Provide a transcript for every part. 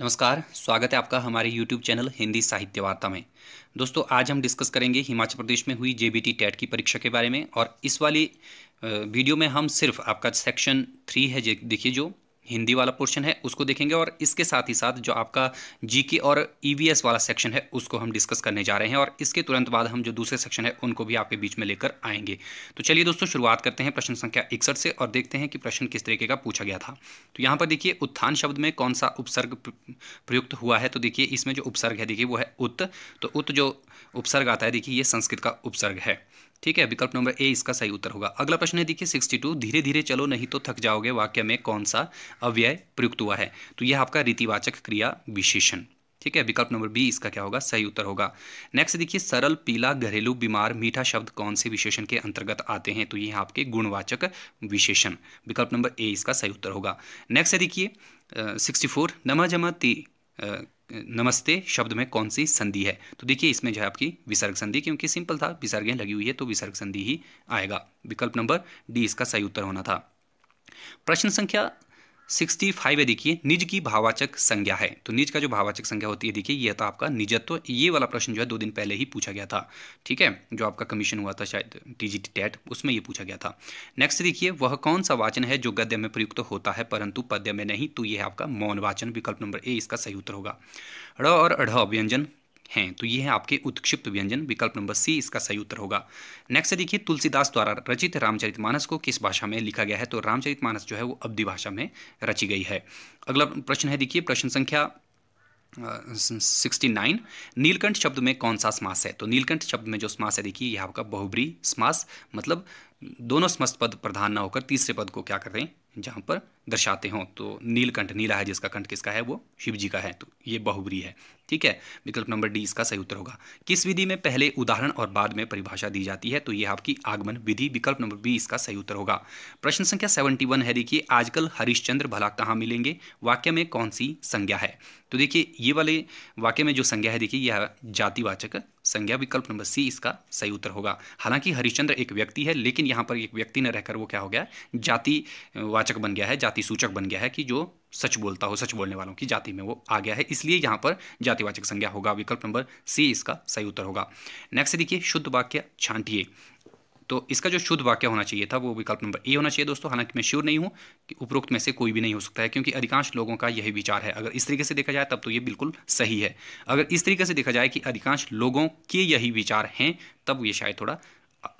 नमस्कार, स्वागत है आपका हमारे YouTube चैनल हिंदी साहित्य वार्ता में। दोस्तों, आज हम डिस्कस करेंगे हिमाचल प्रदेश में हुई JBT टेट की परीक्षा के बारे में और इस वाली वीडियो में हम सिर्फ़ आपका सेक्शन थ्री है देखिए जो हिंदी वाला पोर्शन है, उसको देखेंगे और इसके साथ ही साथ जो आपका जीके और ईवीएस e वाला सेक्शन है, उसको हम डिस्कस करने जा रहे हैं और इसके तुरंत बाद हम जो दूसरे सेक्शन है, उनको भी आपके बीच में लेकर आएँगे। तो चलिए दोस्तों, शुरुआत करते हैं प्रश्न संख्या इकसठ से और देखते हैं कि प्रश्न किस तरीके का पूछा गया था। तो यहाँ पर देखिए, उत्थान शब्द में कौन सा उपसर्ग प्रयुक्त हुआ है? तो देखिए, इसमें जो उपसर्ग है, देखिए, वो है उत। तो उत जो उपसर्ग आता है, देखिए, ये संस्कृत का उपसर्ग है। ठीक है, विकल्प नंबर ए इसका सही उत्तर होगा। अगला प्रश्न है, देखिए सिक्सटी टू धीरे धीरे चलो, नहीं तो थक जाओगे, वाक्य में कौन सा अव्यय प्रयुक्त हुआ है? तो यह आपका रीतिवाचक क्रिया विशेषण, ठीक है? विकल्प नंबर बी इसका क्या होगा? सही उत्तर होगा। नेक्स्ट देखिए, सरल, पीला, घरेलू, बीमार, मीठा शब्द कौन से विशेषण के अंतर्गत आते हैं? तो ये आपके गुणवाचक विशेषण। विकल्प नंबर ए इसका सही उत्तर होगा। नेक्स्ट देखिए सिक्सटी फोर नमा जमा ती नमस्ते शब्द में कौन सी संधि है? तो देखिए, इसमें जो है आपकी विसर्ग संधि, क्योंकि सिंपल था, विसर्गें लगी हुई है तो विसर्ग संधि ही आएगा। विकल्प नंबर डी, इसका सही उत्तर होना था। प्रश्न संख्या सिक्सटी फाइव है, देखिए, निज की भावाचक संज्ञा है। तो निज का जो भावाचक संज्ञा होती है, देखिए, ये था आपका निजत्व। तो ये वाला प्रश्न जो है, दो दिन पहले ही पूछा गया था, ठीक है? जो आपका कमीशन हुआ था शायद टी जी टेट उसमें ये पूछा गया था। नेक्स्ट देखिए, वह कौन सा वाचन है जो गद्य में प्रयुक्त होता है, परंतु पद्य में नहीं? तो ये है आपका मौन वाचन, विकल्प नंबर ए, इसका सही उत्तर होगा। ड़ और अढ़, व्यंजन। हैं तो ये है आपके उत्क्षिप्त व्यंजन, विकल्प नंबर सी इसका सही उत्तर होगा। नेक्स्ट देखिए, तुलसीदास द्वारा रचित रामचरितमानस को किस भाषा में लिखा गया है? तो रामचरितमानस जो है, वो अवधि भाषा में रची गई है। अगला प्रश्न है, देखिए, प्रश्न संख्या सिक्सटी नाइन। नीलकंठ शब्द में कौन सा समास है? तो नीलकंठ शब्द में जो समास है, देखिए, यह आपका बहुब्री समास मतलब दोनों समस्त पद प्रधान न होकर तीसरे पद को क्या कर जहाँ पर दर्शाते हों तो नीलकंठ, नीला है जिसका कंठ किसका है, वो शिव जी का है तो ये बहुबरी है। ठीक है? विकल्प नंबर डी इसका सही उत्तर होगा। किस विधि में पहले उदाहरण और बाद में परिभाषा दी जाती है तो ये आपकी आगमन विधि, विकल्प नंबर बी इसका सही उत्तर होगा। प्रश्न संख्या सेवेंटी वन है, देखिए, आजकल हरिश्चंद्र भला कहाँ मिलेंगे, वाक्य में कौन सी संज्ञा है? तो देखिए, ये वाले वाक्य में जो संज्ञा है, देखिए, यह जातिवाचक संज्ञा विकल्प नंबर सी इसका सही उत्तर होगा। हालाँकि हरिश्चंद्र एक व्यक्ति है, लेकिन यहाँ पर एक व्यक्ति न रहकर वो क्या हो गया, जाति वाचक बन गया है, जाति सूचक बन गया है कि जो सच बोलता हो, सच बोलने वालों की जाति में वो आ गया है। इसलिए यहाँ पर जातिवाचक संज्ञा होगा। विकल्प नंबर सी इसका सही उत्तर होगा। नेक्स्ट देखिए, शुद्ध वाक्य छांटिए। तो इसका जो शुद्ध वाक्य होना चाहिए था, वो विकल्प नंबर ए होना चाहिए दोस्तों। हालाँकि मैं श्योर नहीं हूँ कि उपरोक्त में से कोई भी नहीं हो सकता है, क्योंकि अधिकांश लोगों का यही विचार है। अगर इस तरीके से देखा जाए, तब तो ये बिल्कुल सही है। अगर इस तरीके से देखा जाए कि अधिकांश लोगों के यही विचार हैं, तब ये शायद थोड़ा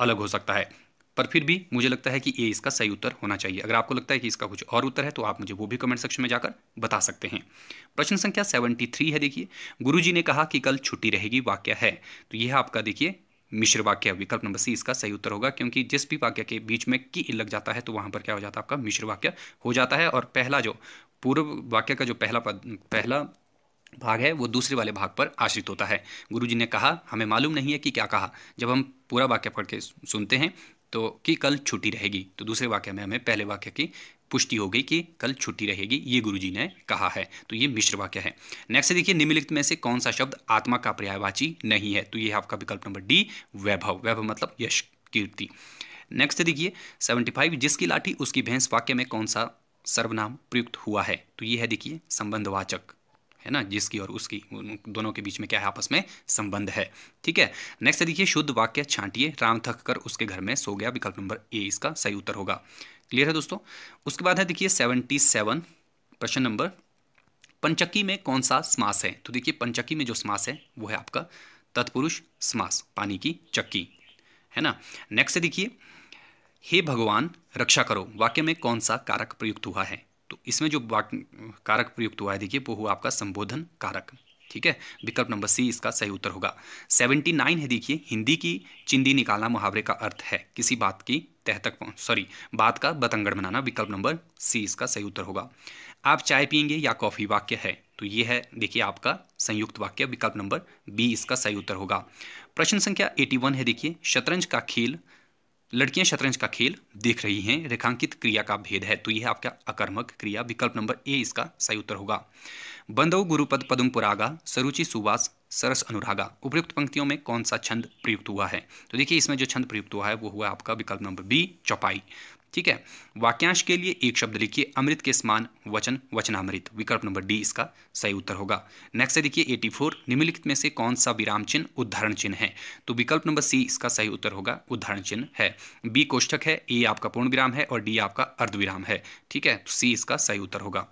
अलग हो सकता है। पर फिर भी मुझे लगता है कि ए इसका सही उत्तर होना चाहिए। अगर आपको लगता है कि इसका कुछ और उत्तर है तो आप मुझे वो भी कमेंट सेक्शन में जाकर बता सकते हैं। प्रश्न संख्या सेवेंटी थ्री है, देखिए। गुरुजी ने कहा कि कल छुट्टी रहेगी, वाक्य है। तो यह आपका, देखिए मिश्र वाक्य विकल्प नंबर सी इसका सही उत्तर होगा, क्योंकि जिस भी वाक्य के बीच में की लग जाता है तो वहाँ पर क्या हो जाता है, आपका मिश्र वाक्य हो जाता है। और पहला जो पूर्व वाक्य का जो पहला पद, पहला भाग है, वो दूसरे वाले भाग पर आश्रित होता है। गुरुजी ने कहा, हमें मालूम नहीं है कि क्या कहा। जब हम पूरा वाक्य पढ़ के सुनते हैं तो कि कल छुट्टी रहेगी। तो दूसरे वाक्य में हमें पहले वाक्य की पुष्टि हो गई कि कल छुट्टी रहेगी, ये गुरुजी ने कहा है। तो ये मिश्र वाक्य है। नेक्स्ट देखिए, निम्नलिखित में से कौन सा शब्द आत्मा का पर्यायवाची नहीं है? तो ये आपका विकल्प नंबर डी वैभव। वैभव मतलब यश, कीर्ति। नेक्स्ट देखिए सेवेंटी फाइव जिसकी लाठी, उसकी भैंस वाक्य में कौन सा सर्वनाम प्रयुक्त हुआ है? तो ये है देखिए, संबंधवाचक। है ना? जिसकी और उसकी दोनों के बीच में क्या है? आपस में संबंध है। ठीक है? नेक्स्ट देखिए, शुद्ध वाक्य छांटिए। राम थक कर उसके घर में सो गया। विकल्प नंबर ए इसका सही उत्तर होगा। क्लियर है दोस्तों? उसके बाद है देखिए सेवेंटी सेवन प्रश्न नंबर पंचक्की में कौन सा समास है? तो देखिए पंचकी में जो समास है, वो है आपका तत्पुरुष समास, पानी की चक्की, है ना? नेक्स्ट देखिए, हे भगवान, रक्षा करो, वाक्य में कौन सा कारक प्रयुक्त हुआ है? तो इसमें जो कारक प्रयुक्त हुआ है देखिए, वो हुआ आपका संबोधन कारक। ठीक है? विकल्प नंबर सी इसका सही उत्तर होगा। सेवेंटी नाइन है देखिए, हिंदी की चिंदी निकालना मुहावरे का अर्थ है। किसी बात की तह तक सॉरी बात का बतंगड़ बनाना विकल्प नंबर सी इसका सही उत्तर होगा। आप चाय पियेंगे या कॉफ़ी, वाक्य है। तो ये है, देखिए आपका संयुक्त वाक्य, विकल्प नंबर बी इसका सही उत्तर होगा। प्रश्न संख्या एटी वन है देखिए, शतरंज का खेल लड़कियाँ शतरंज का खेल देख रही हैं। रेखांकित क्रिया का भेद है। तो यह आपका अकर्मक क्रिया। विकल्प नंबर ए इसका सही उत्तर होगा। बंदव गुरुपद पदम पुरागा सरुचि सुवास, सरस अनुरागा। उपयुक्त पंक्तियों में कौन सा छंद प्रयुक्त हुआ है? तो देखिए, इसमें जो छंद प्रयुक्त हुआ है, वो हुआ आपका विकल्प नंबर बी, चौपाई। ठीक है? वाक्यांश के लिए एक शब्द लिखिए, अमृत के समान वचन, वचनामृत। विकल्प नंबर डी इसका सही उत्तर होगा। नेक्स्ट है देखिए 84 निम्नलिखित में से कौन सा विराम चिन्ह उदाहरण चिन्ह है? तो विकल्प नंबर सी इसका सही उत्तर होगा उदाहरण चिन्ह है। बी कोष्ठक है ए आपका पूर्ण विराम है और डी आपका अर्ध विराम है। ठीक है? तो सी इसका सही उत्तर होगा।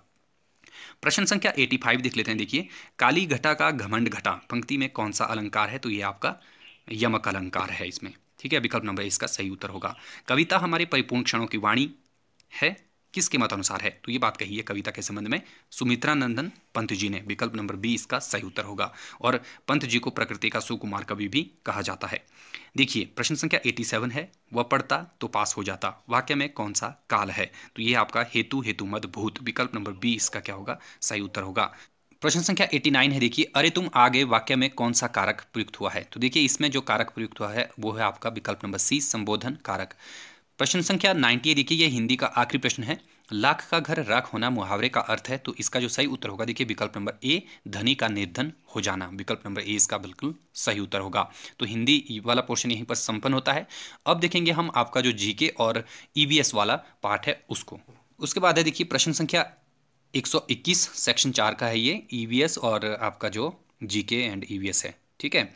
प्रश्न संख्या 85 देख लेते हैं, देखिए। काली घटा का घमंड घटा, पंक्ति में कौन सा अलंकार है? तो ये आपका यमक अलंकार है इसमें। ठीक है, विकल्प नंबर इसका सही उत्तर होगा। कविता हमारे परिपूर्ण क्षणों की वाणी है, किसके मत अनुसार है? तो ये बात कही है कविता के संबंध में सुमित्रा नंदन पंत जी ने। विकल्प नंबर बी इसका सही उत्तर होगा। और पंत जी को प्रकृति का सुकुमार कवि भी कहा जाता है। देखिए, प्रश्न संख्या 87 है, वह पढ़ता तो पास हो जाता। वाक्य में कौन सा काल है? तो ये आपका हेतु हेतु मद भूत। विकल्प नंबर बी इसका क्या होगा? सही उत्तर होगा। प्रश्न संख्या 89 है, देखिए, अरे तुम आगे वाक्य में कौन सा कारक प्रयुक्त हुआ है? तो देखिए, इसमें जो कारक प्रयुक्त हुआ है, वो है आपका विकल्प नंबर सी, संबोधन कारक। प्रश्न संख्या 90 देखिए, ये हिंदी का आखिरी प्रश्न है। लाख का घर राख होना मुहावरे का अर्थ है तो इसका जो सही उत्तर होगा, देखिए, विकल्प नंबर ए, धनी का निर्धन हो जाना। विकल्प नंबर ए, इसका बिल्कुल सही उत्तर होगा। तो हिंदी वाला पोर्शन यहीं पर संपन्न होता है। अब देखेंगे हम आपका जो जीके और ईवीएस वाला पार्ट है उसको। उसके बाद है, देखिए, प्रश्न संख्या 121 सेक्शन चार का है ये ईवीएस और आपका जो जीके एंड ईवीएस है, ठीक है?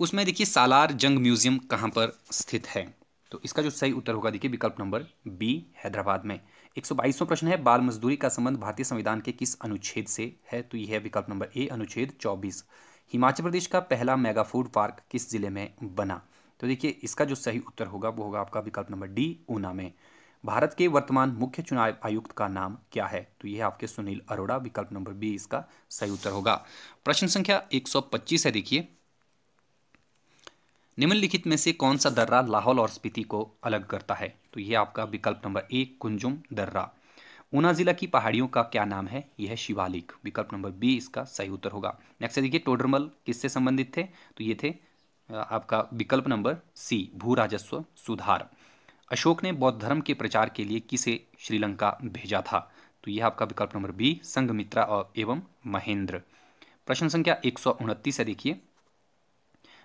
उसमें देखिए सालार जंग म्यूज़ियम कहाँ पर स्थित है? तो इसका जो सही उत्तर होगा, देखिए विकल्प नंबर बी, हैदराबाद में। एक सौ प्रश्न है, बाल मजदूरी का संबंध भारतीय संविधान के किस अनुच्छेद से है? तो यह है विकल्प नंबर ए, अनुच्छेद 24 हिमाचल प्रदेश का पहला मेगा फ़ूड पार्क किस ज़िले में बना? तो देखिए इसका जो सही उत्तर होगा, वो होगा आपका विकल्प नंबर डी, ऊना में। भारत के वर्तमान मुख्य चुनाव आयुक्त का नाम क्या है? तो यह आपके सुनील अरोड़ा, विकल्प नंबर बी इसका सही उत्तर होगा। प्रश्न संख्या 125 है, देखिए। निम्नलिखित में से कौन सा दर्रा लाहौल और स्पीति को अलग करता है? तो यह आपका विकल्प नंबर एक कुंजुम दर्रा। ऊना जिला की पहाड़ियों का क्या नाम है? यह है शिवालिक। विकल्प नंबर बी इसका सही उत्तर होगा। नेक्स्ट देखिए, टोडरमल किससे संबंधित थे? तो ये थे, आपका विकल्प नंबर सी भू राजस्व सुधार। अशोक ने बौद्ध धर्म के प्रचार के लिए किसे श्रीलंका भेजा था? तो यह आपका विकल्प नंबर बी, संघमित्रा और एवं महेंद्र। प्रश्न संख्या एक सौ उनतीस है, देखिए।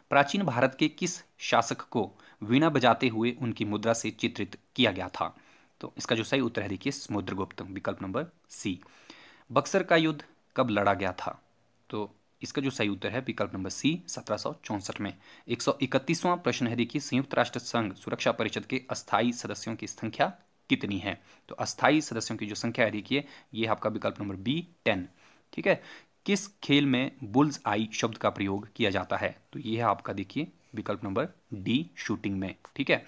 प्राचीन भारत के किस शासक को वीणा बजाते हुए उनकी मुद्रा से चित्रित किया गया था? तो इसका जो सही उत्तर है, देखिए, समुद्रगुप्त। विकल्प नंबर सी, बक्सर का युद्ध कब लड़ा गया था? तो इसका जो सही उत्तर है विकल्प नंबर सी, सत्रह में। एक प्रश्न है, देखिए, संयुक्त राष्ट्र संघ सुरक्षा परिषद के अस्थायी सदस्यों की संख्या कितनी है? तो अस्थायी सदस्यों की जो संख्या है, देखिए, ये आपका विकल्प नंबर बी, टेन। ठीक है? किस खेल में बुल्स आई शब्द का प्रयोग किया जाता है? तो ये है आपका, देखिए, विकल्प नंबर डी, शूटिंग में। ठीक है?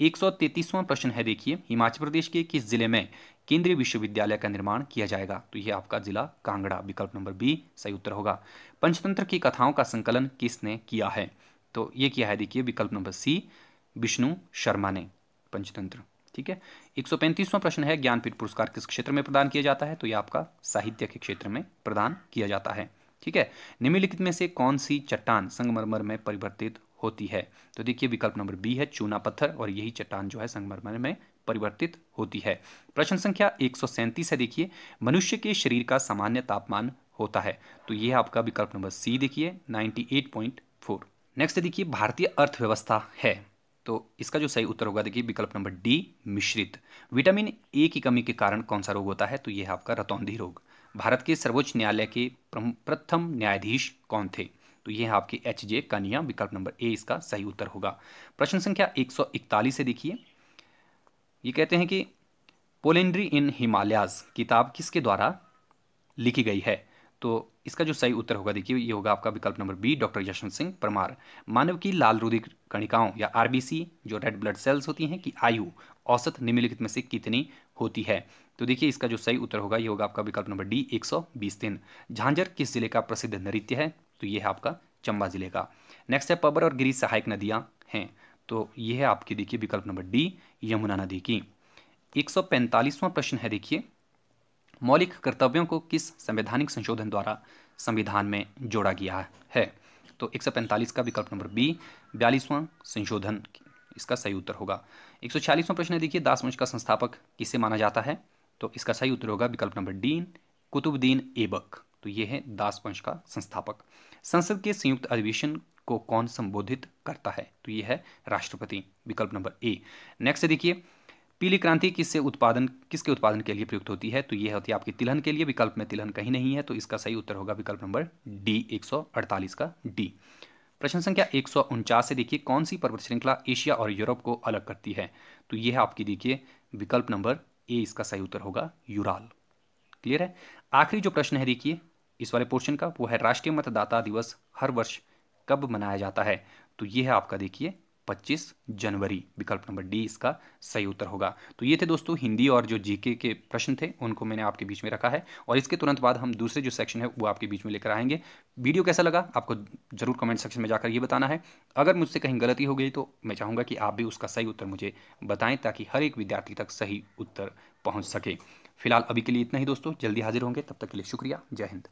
एक प्रश्न है, देखिए, हिमाचल प्रदेश के किस ज़िले में केंद्रीय विश्वविद्यालय का निर्माण किया जाएगा। तो यह आपका जिला कांगड़ा, विकल्प नंबर बी, सही उत्तर होगा। पंचतंत्र की कथाओं का संकलन किसने किया है? तो ये किया है देखिए, विकल्प नंबर सी, विष्णु शर्मा ने, पंचतंत्र। ठीक है? एक प्रश्न है, ज्ञानपीठ पुरस्कार किस क्षेत्र में प्रदान किया जाता है? तो यह आपका साहित्य के क्षेत्र में प्रदान किया जाता है। ठीक है? निम्नलिखित में से कौन सी चट्टान संगमरमर में परिवर्तित होती है। तो देखिए, विकल्प नंबर बी है, चूना पत्थर और यही चट्टान जो है संगमरमर में परिवर्तित होती है। प्रश्न संख्या एक है, देखिए, मनुष्य के शरीर का सामान्य तापमान होता है। तो यह आपका विकल्प नंबर सी, देखिए 98.4 नेक्स्ट, देखिए, भारतीय अर्थव्यवस्था है। तो इसका जो सही उत्तर होगा, देखिए, विकल्प नंबर डी, मिश्रित। विटामिन ए की कमी के कारण कौन सा रोग होता है? तो यह आपका रतौंधी रोग। भारत के सर्वोच्च न्यायालय के प्रथम न्यायाधीश कौन थे? तो यह है आपके एच जे कनिया विकल्प नंबर ए इसका सही उत्तर होगा। प्रश्न संख्या एक से देखिए। ये कहते हैं कि पोलेंड्री इन हिमालयाज किताब किसके द्वारा लिखी गई है? तो इसका जो सही उत्तर होगा, देखिए, ये होगा आपका विकल्प number B doctor Yashwant Singh Parmar. मानव की लाल रुधिर कणिकाओं या आरबीसी जो रेड ब्लड सेल्स होती हैं, कि आयु, औसत निम्नलिखित में से कितनी होती है? तो देखिए, इसका जो सही उत्तर होगा, ये होगा आपका विकल्प नंबर डी एक सौ बीस दिन। झांझर किस ज़िले का प्रसिद्ध नृत्य है? तो ये है आपका चंबा ज़िले का। नेक्स्ट है पबर और गिरी सहायक नदियाँ हैं। तो ये है आपकी देखिए विकल्प नंबर डी, यमुना नदी की। एक प्रश्न है देखिए, मौलिक कर्तव्यों को किस संवैधानिक संशोधन द्वारा संविधान में जोड़ा गया है? तो 145 का विकल्प नंबर बी, बयालीसवां संशोधन, इसका सही उत्तर होगा। एक प्रश्न है देखिए, दास वंश का संस्थापक किसे माना जाता है? तो इसका सही उत्तर होगा विकल्प नंबर डी, कुतुबुद्दीन एबक तो ये है दास वंश का संस्थापक। संसद के संयुक्त अधिवेशन को कौन संबोधित करता है? तो ये है राष्ट्रपति, विकल्प नंबर ए। नेक्स्ट देखिए, पीली क्रांति किससे उत्पादन, किसके उत्पादन के लिए प्रयुक्त होती है? तो यह होती है आपकी तिलहन के लिए, विकल्प में तिलहन कहीं नहीं है तो इसका सही उत्तर होगा विकल्प नंबर डी, एक सौ अड़तालीस का डी। प्रश्न संख्या एक सौ उनचास से देखिए, कौन सी पर्वत श्रृंखला एशिया और यूरोप को अलग करती है? तो यह आपकी, देखिए, विकल्प नंबर ए, इसका सही उत्तर होगा यूराल। क्लियर है? आखिरी जो प्रश्न है, देखिए, इस वाले पोर्शन का, वो है राष्ट्रीय मतदाता दिवस हर वर्ष कब मनाया जाता है? तो ये है आपका, देखिए 25 जनवरी, विकल्प नंबर डी इसका सही उत्तर होगा। तो ये थे दोस्तों हिंदी और जो जीके के प्रश्न थे, उनको मैंने आपके बीच में रखा है और इसके तुरंत बाद हम दूसरे जो सेक्शन है, वो आपके बीच में लेकर आएँगे। वीडियो कैसा लगा? आपको ज़रूर कमेंट सेक्शन में जाकर ये बताना है। अगर मुझसे कहीं गलती हो गई तो मैं चाहूँगा कि आप भी उसका सही उत्तर मुझे बताएँ, ताकि हर एक विद्यार्थी तक सही उत्तर पहुँच सके। फ़िलहाल अभी के लिए इतना ही दोस्तों, जल्दी हाजिर होंगे, तब तक के लिए शुक्रिया, जय हिंद।